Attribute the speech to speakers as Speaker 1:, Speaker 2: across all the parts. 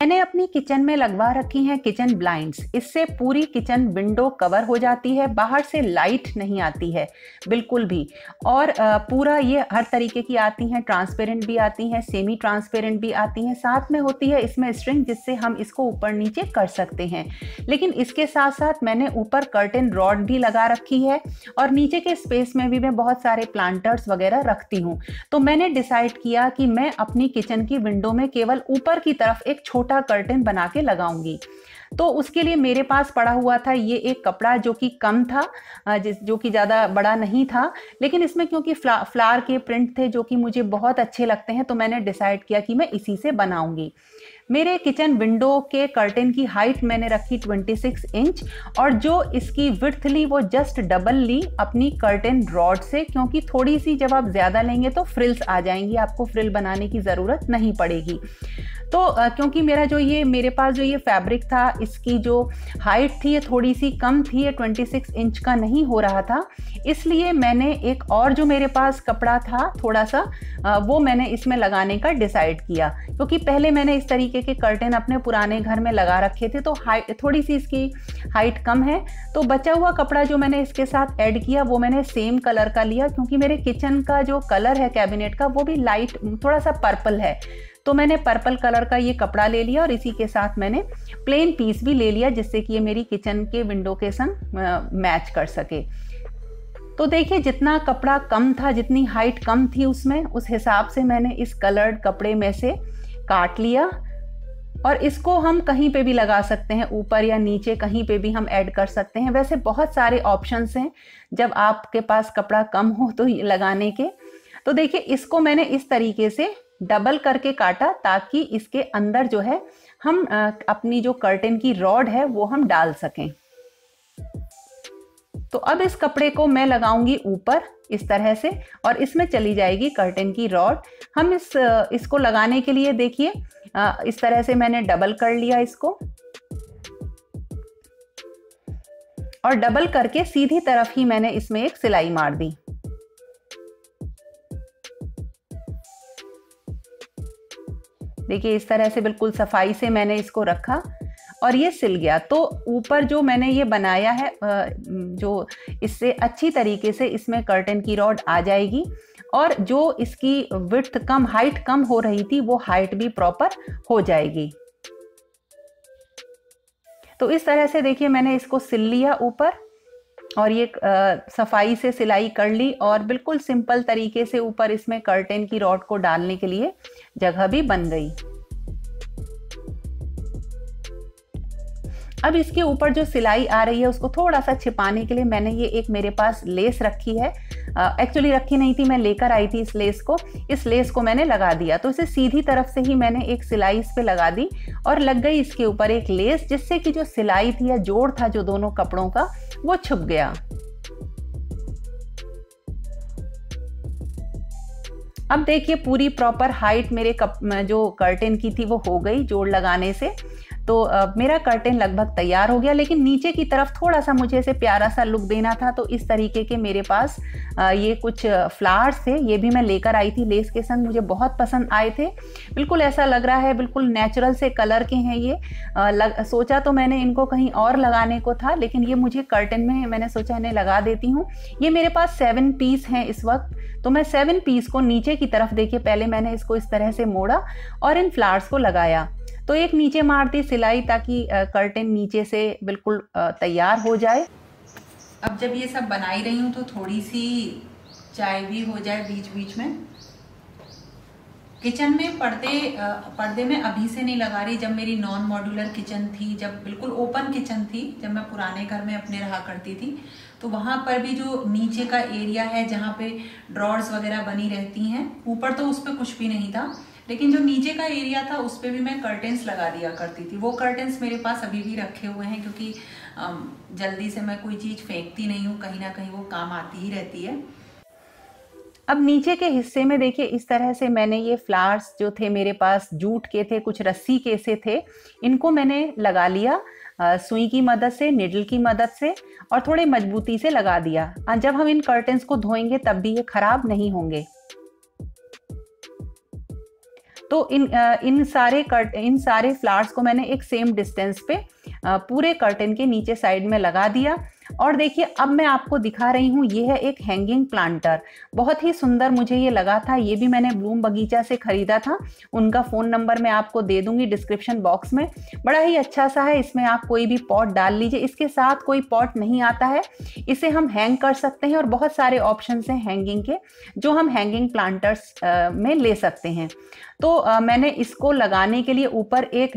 Speaker 1: अपनी किचन में लगवा रखी हैं किचन ब्लाइंड्स इससे पूरी किचन विंडो कवर हो जाती है, बाहर से लाइट नहीं आती है, बिल्कुल भी। और पूरा ये हर तरीके की आती हैं ट्रांसपेरेंट भी आती हैं सेमी ट्रांसपेरेंट भी आती हैं। साथ में होती है इसमें स्ट्रिंग जिससे हम इसको ऊपर नीचे कर सकते हैं। लेकिन इसके साथ साथ मैंने ऊपर कर्टन रॉड भी लगा रखी है और नीचे के स्पेस में भी मैं बहुत सारे प्लांटर्स वगैरह रखती हूँ। तो मैंने डिसाइड किया कि मैं अपनी किचन की विंडो में केवल ऊपर की तरफ़ एक छोटा कर्टन बना के लगाऊँगी। तो उसके लिए मेरे पास पड़ा हुआ था ये एक कपड़ा जो कि कम था जिस जो कि ज़्यादा बड़ा नहीं था। लेकिन इसमें क्योंकि फ्ला, फ्लार के प्रिंट थे जो कि मुझे बहुत अच्छे लगते हैं तो मैंने डिसाइड किया कि मैं इसी से बनाऊँगी। मेरे किचन विंडो के कर्टेन की हाइट मैंने रखी 26 इंच और जो इसकी विर्थ ली वो जस्ट डबल ली अपनी कर्टेन रॉड से क्योंकि थोड़ी सी जब आप ज़्यादा लेंगे तो फ्रिल्स आ जाएँगी, आपको फ्रिल बनाने की ज़रूरत नहीं पड़ेगी। तो क्योंकि मेरा जो ये, मेरे पास जो ये फैब्रिक था, इसकी जो हाइट थी ये थोड़ी सी कम थी, ये 26 इंच का नहीं हो रहा था। इसलिए मैंने एक और जो मेरे पास कपड़ा था, थोड़ा सा वो मैंने इसमें लगाने का डिसाइड किया। क्योंकि पहले मैंने इस तरीके के कर्टेन अपने पुराने घर में लगा रखे थे तो हाइट थोड़ी सी इसकी हाइट कम है। तो बचा हुआ कपड़ा जो मैंने इसके साथ ऐड किया, वो मैंने सेम कलर का लिया, क्योंकि मेरे किचन का जो कलर है कैबिनेट का, वो भी लाइट थोड़ा सा पर्पल है। तो मैंने पर्पल कलर का ये कपड़ा ले लिया और इसी के साथ मैंने प्लेन पीस भी ले लिया, जिससे कि ये मेरी किचन के विंडो के संग मैच कर सके। तो देखिए, जितना कपड़ा कम था, जितनी हाइट कम थी उसमें, उस हिसाब से मैंने इस कलर्ड कपड़े में से काट लिया। और इसको हम कहीं पे भी लगा सकते हैं, ऊपर या नीचे कहीं पे भी हम ऐड कर सकते हैं। वैसे बहुत सारे ऑप्शंस हैं, जब आपके पास कपड़ा कम हो तो लगाने के। तो देखिए, इसको मैंने इस तरीके से डबल करके काटा ताकि इसके अंदर जो है, हम अपनी जो कर्टन की रॉड है, वो हम डाल सकें। तो अब इस कपड़े को मैं लगाऊँगी ऊपर इस तरह से और इसमें चली जाएगी कर्टन की रॉड हम इस इसको लगाने के लिए देखिए इस तरह से मैंने डबल कर लिया इसको। और डबल करके सीधी तरफ़ ही मैंने इसमें एक सिलाई मार दी। देखिए, इस तरह से बिल्कुल सफ़ाई से मैंने इसको रखा। और ये सिल गया। तो ऊपर जो मैंने ये बनाया है जो इससे अच्छी तरीके से इसमें कर्टन की रॉड आ जाएगी और जो इसकी विथ कम हाइट कम हो रही थी वो हाइट भी प्रॉपर हो जाएगी। तो इस तरह से देखिए मैंने इसको सिल लिया ऊपर और ये आ, सफ़ाई से सिलाई कर ली और बिल्कुल सिंपल तरीके से ऊपर इसमें कर्टेन की रॉड को डालने के लिए जगह भी बन गई। अब इसके ऊपर जो सिलाई आ रही है, उसको थोड़ा सा छिपाने के लिए मैंने ये एक मेरे पास लेस रखी है। एक्चुअली रखी नहीं थी, मैं लेकर आई थी इस लेस को। इस लेस को मैंने लगा दिया। तो इसे सीधी तरफ़ से ही मैंने एक सिलाई इस पर लगा दी और लग गई इसके ऊपर एक लेस, जिससे कि जो सिलाई थी या जोड़ था जो दोनों कपड़ों का, वो छुप गया। अब देखिए, पूरी प्रॉपर हाइट मेरे कप, जो कर्टेन की थी, वो हो गई जोड़ लगाने से। तो आ, मेरा कर्टेन लगभग तैयार हो गया लेकिन नीचे की तरफ़ थोड़ा सा मुझे ऐसे प्यारा सा लुक देना था तो इस तरीके के मेरे पास आ, ये कुछ फ्लावर्स थे ये भी मैं लेकर आई थी लेस के संग मुझे बहुत पसंद आए थे। बिल्कुल ऐसा लग रहा है बिल्कुल नेचुरल से कलर के हैं ये। आ, लग, सोचा तो मैंने इनको कहीं और लगाने को था लेकिन ये मुझे कर्टन में मैंने सोचा इन्हें लगा देती हूँ। ये मेरे पास सेवन पीस हैं इस वक्त तो मैं सेवन पीस को नीचे की तरफ़ देखिए पहले मैंने इसको इस तरह से मोड़ा और इन फ्लावर्स को लगाया। तो एक नीचे मार दी सिलाई ताकि कर्टेन नीचे से बिल्कुल तैयार हो जाए। अब जब ये सब बनाई रही हूँ तो थोड़ी सी चाय भी हो जाए बीच बीच में। किचन में पर्दे पर्दे में अभी से नहीं लगा रही। जब मेरी नॉन मॉड्यूलर किचन थी, जब बिल्कुल ओपन किचन थी, जब मैं पुराने घर में अपने रहा करती थी तो वहाँ पर भी जो नीचे का एरिया है, जहाँ पे ड्रॉर्स वगैरह बनी रहती हैं, ऊपर तो उस पर कुछ भी नहीं था। लेकिन जो नीचे का एरिया था, उस पर भी मैं कर्टेंस लगा दिया करती थी। वो कर्टेंस मेरे पास अभी भी रखे हुए हैं क्योंकि जल्दी से मैं कोई चीज़ फेंकती नहीं हूँ, कहीं ना कहीं वो काम आती ही रहती है। अब नीचे के हिस्से में देखिए, इस तरह से मैंने ये फ्लावर्स जो थे मेरे पास, जूट के थे, कुछ रस्सी के से थे, इनको मैंने लगा लिया सुई की मदद से निडल की मदद से, और थोड़े मजबूती से लगा दिया। जब हम इन कर्टन्स को धोएँगे, तब भी ये खराब नहीं होंगे। तो इन इन सारे कर्ट इन सारे फ्लावर्स को मैंने एक सेम डिस्टेंस पे पूरे कर्टन के नीचे साइड में लगा दिया। और देखिए, अब मैं आपको दिखा रही हूँ, ये है एक हैंगिंग प्लांटर बहुत ही सुंदर मुझे ये लगा था, ये भी मैंने ब्लूम बगीचा से खरीदा था। उनका फ़ोन नंबर मैं आपको दे दूँगी डिस्क्रिप्शन बॉक्स में। बड़ा ही अच्छा सा है, इसमें आप कोई भी पॉट डाल लीजिए। इसके साथ कोई पॉट नहीं आता है। इसे हम हैंग कर सकते हैं और बहुत सारे ऑप्शन हैं हैंगिंग के, जो हम हैंगिंग प्लांटर्स में ले सकते हैं। तो आ, मैंने इसको लगाने के लिए ऊपर एक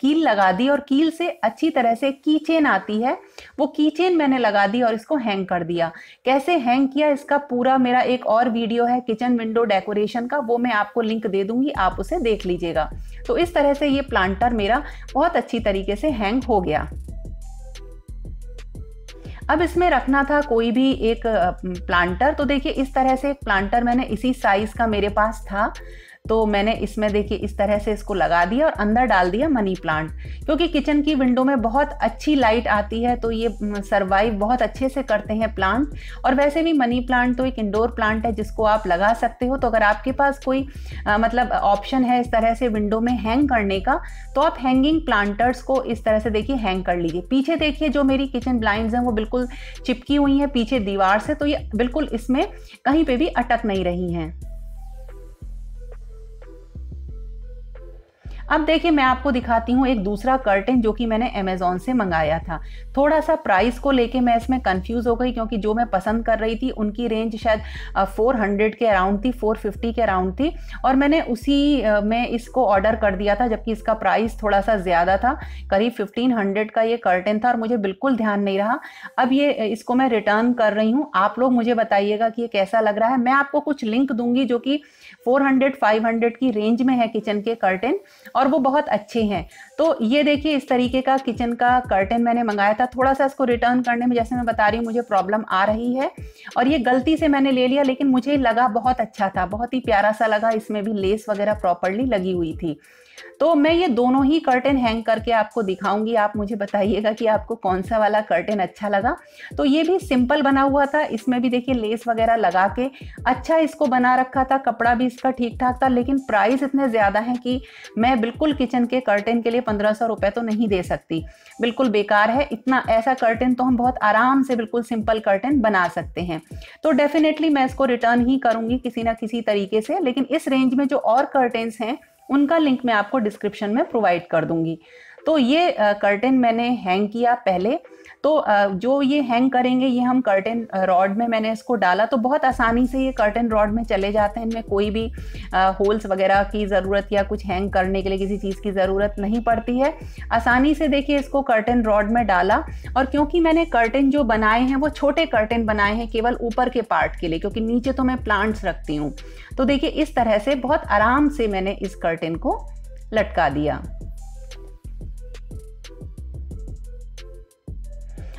Speaker 1: कील लगा दी और कील से अच्छी तरह से की चेन आती है। वो की चेन मैंने लगा दी और इसको हैंग कर दिया। कैसे हैंग किया इसका पूरा मेरा एक और वीडियो है किचन विंडो डेकोरेशन का वो मैं आपको लिंक दे दूँगी आप उसे देख लीजिएगा। तो इस तरह से ये प्लांटर मेरा बहुत अच्छी तरीके से हैंग हो गया। अब इसमें रखना था कोई भी एक प्लांटर तो देखिए इस तरह से एक प्लांटर मैंने इसी साइज़ का मेरे पास था। तो मैंने इसमें देखिए इस तरह से इसको लगा दिया और अंदर डाल दिया मनी प्लांट। क्योंकि किचन की विंडो में बहुत अच्छी लाइट आती है तो ये सरवाइव बहुत अच्छे से करते हैं प्लांट। और वैसे भी मनी प्लांट तो एक इंडोर प्लांट है जिसको आप लगा सकते हो। तो अगर आपके पास कोई आ, मतलब ऑप्शन है इस तरह से विंडो में हैंग करने का तो आप हैंगिंग प्लांटर्स को इस तरह से देखिए हैंग कर लीजिए। पीछे देखिए जो मेरी किचन ब्लाइंड्स हैं वो बिल्कुल चिपकी हुई हैं पीछे दीवार से तो ये बिल्कुल इसमें कहीं पे भी अटक नहीं रही हैं। अब देखिए, मैं आपको दिखाती हूँ एक दूसरा कर्टन जो कि मैंने अमेजोन से मंगाया था। थोड़ा सा प्राइस को लेके मैं इसमें कंफ्यूज हो गई क्योंकि जो मैं पसंद कर रही थी, उनकी रेंज शायद 400 के अराउंड थी 450 के अराउंड थी और मैंने उसी में इसको ऑर्डर कर दिया था जबकि इसका प्राइस थोड़ा सा ज़्यादा था, करीब फिफ्टीन का ये कर्टन था और मुझे बिल्कुल ध्यान नहीं रहा। अब ये इसको मैं रिटर्न कर रही हूँ। आप लोग मुझे बताइएगा कि ये कैसा लग रहा है। मैं आपको कुछ लिंक दूँगी जो कि 400 500 की रेंज में है किचन के कर्टन और वो बहुत अच्छे हैं। तो ये देखिए, इस तरीके का किचन का कर्टन मैंने मंगाया था। थोड़ा सा इसको रिटर्न करने में, जैसे मैं बता रही हूँ, मुझे प्रॉब्लम आ रही है। और ये गलती से मैंने ले लिया, लेकिन मुझे लगा बहुत अच्छा था। बहुत ही प्यारा सा लगा। इसमें भी लेस वगैरह प्रॉपरली लगी हुई थी। तो मैं ये दोनों ही कर्टन हैंग करके आपको दिखाऊँगी। आप मुझे बताइएगा कि आपको कौन सा वाला कर्टन अच्छा लगा। तो ये भी सिंपल बना हुआ था। इसमें भी देखिए लेस वगैरह लगा के अच्छा इसको बना रखा था। कपड़ा भी इसका ठीक ठाक था, लेकिन प्राइस इतने ज़्यादा है कि मैं बिल्कुल किचन के कर्टन के लिए पंद्रह सौ रुपये तो नहीं दे सकती। बिल्कुल बेकार है। इतना ऐसा कर्टन तो हम बहुत आराम से बिल्कुल सिंपल कर्टन बना सकते हैं। तो डेफिनेटली मैं इसको रिटर्न ही करूँगी किसी ना किसी तरीके से। लेकिन इस रेंज में जो और कर्टेंस हैं उनका लिंक मैं आपको डिस्क्रिप्शन में प्रोवाइड कर दूँगी। तो ये कर्टेन मैंने हैंग किया पहले। तो जो ये हैंग करेंगे, ये हम कर्टेन रॉड में मैंने इसको डाला तो बहुत आसानी से ये कर्टन रॉड में चले जाते हैं। इनमें कोई भी होल्स वगैरह की ज़रूरत या कुछ हैंग करने के लिए किसी चीज़ की ज़रूरत नहीं पड़ती है। आसानी से देखिए इसको कर्टन रॉड में डाला और क्योंकि मैंने कर्टन जो बनाए हैं, वो छोटे कर्टन बनाए हैं केवल ऊपर के पार्ट के लिए, क्योंकि नीचे तो मैं प्लांट्स रखती हूँ। तो देखिए इस तरह से बहुत आराम से मैंने इस कर्टन को लटका दिया।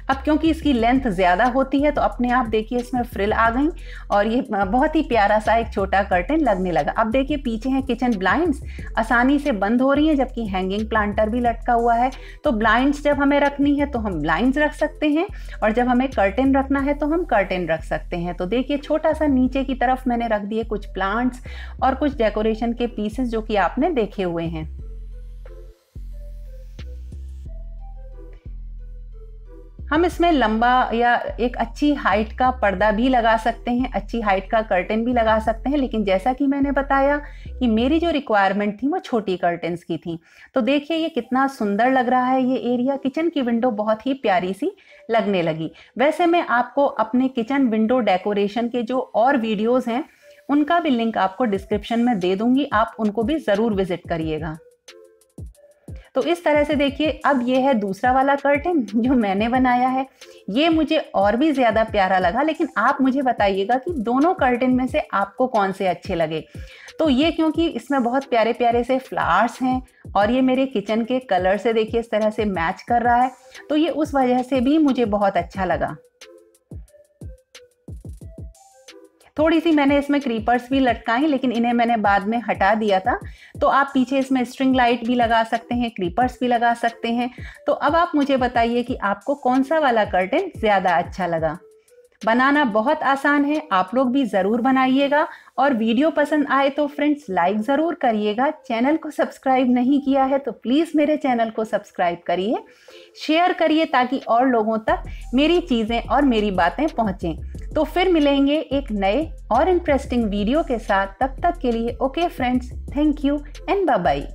Speaker 1: अब क्योंकि इसकी लेंथ ज़्यादा होती है तो अपने आप देखिए इसमें फ्रिल आ गई और ये बहुत ही प्यारा सा एक छोटा कर्टन लगने लगा। अब देखिए पीछे हैं किचन ब्लाइंड्स आसानी से बंद हो रही हैं, जबकि हैंगिंग प्लांटर भी लटका हुआ है। तो ब्लाइंड्स जब हमें रखनी है तो हम ब्लाइंड्स रख सकते हैं और जब हमें कर्टन रखना है तो हम कर्टन रख सकते हैं। तो देखिए छोटा सा नीचे की तरफ़ मैंने रख दिए कुछ प्लांट्स और कुछ डेकोरेशन के पीसेस जो कि आपने देखे हुए हैं। हम इसमें लंबा या एक अच्छी हाइट का पर्दा भी लगा सकते हैं, अच्छी हाइट का कर्टन भी लगा सकते हैं, लेकिन जैसा कि मैंने बताया कि मेरी जो रिक्वायरमेंट थी, वो छोटी कर्टन्स की थी। तो देखिए ये कितना सुंदर लग रहा है ये एरिया किचन की विंडो बहुत ही प्यारी सी लगने लगी। वैसे मैं आपको अपने किचन विंडो डेकोरेशन के जो और वीडियोज़ हैं, उनका भी लिंक आपको डिस्क्रिप्शन में दे दूँगी। आप उनको भी ज़रूर विज़िट करिएगा। तो इस तरह से देखिए, अब ये है दूसरा वाला कर्टन जो मैंने बनाया है। ये मुझे और भी ज़्यादा प्यारा लगा, लेकिन आप मुझे बताइएगा कि दोनों कर्टन में से आपको कौन से अच्छे लगे। तो ये क्योंकि इसमें बहुत प्यारे प्यारे से फ्लावर्स हैं और ये मेरे किचन के कलर से देखिए इस तरह से मैच कर रहा है। तो ये उस वजह से भी मुझे बहुत अच्छा लगा। थोड़ी सी मैंने इसमें क्रीपर्स भी लटकाई, लेकिन इन्हें मैंने बाद में हटा दिया था। तो आप पीछे इसमें स्ट्रिंग लाइट भी लगा सकते हैं क्रीपर्स भी लगा सकते हैं। तो अब आप मुझे बताइए कि आपको कौन सा वाला कर्टन ज़्यादा अच्छा लगा? बनाना बहुत आसान है, आप लोग भी ज़रूर बनाइएगा। और वीडियो पसंद आए तो फ्रेंड्स, लाइक ज़रूर करिएगा। चैनल को सब्सक्राइब नहीं किया है तो प्लीज़ मेरे चैनल को सब्सक्राइब करिए, शेयर करिए ताकि और लोगों तक मेरी चीज़ें और मेरी बातें पहुँचें। तो फिर मिलेंगे एक नए और इंटरेस्टिंग वीडियो के साथ। तब तक के लिए okay friends thank you and bye